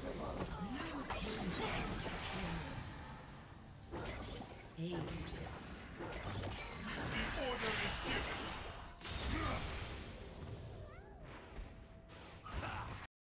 impossible. Ace.